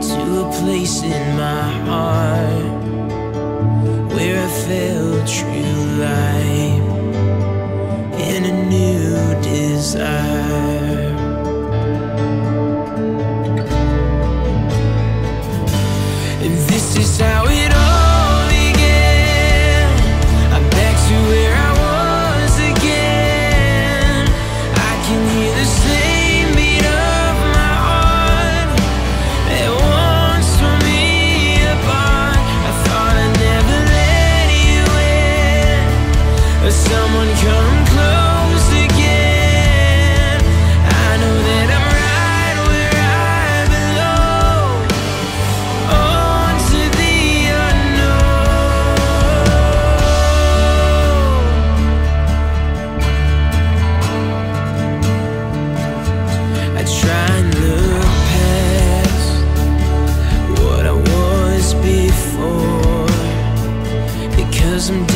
to a place in my heart where I felt true light and a new desire. And this is how. some.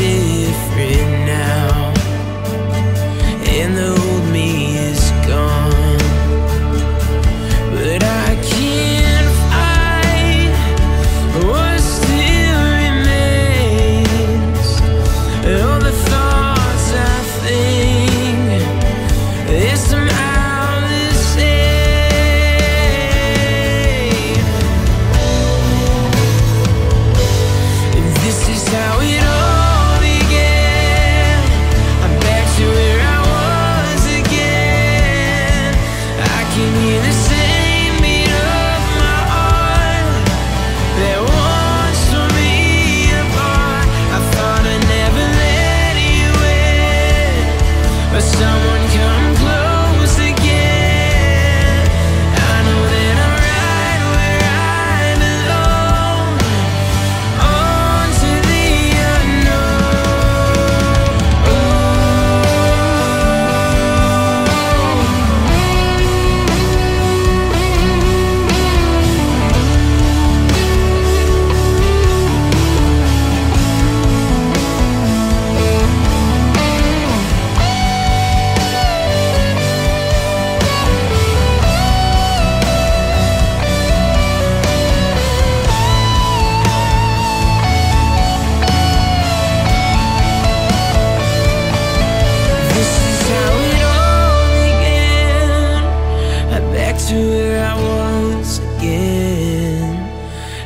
to where I was again.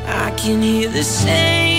I can hear the same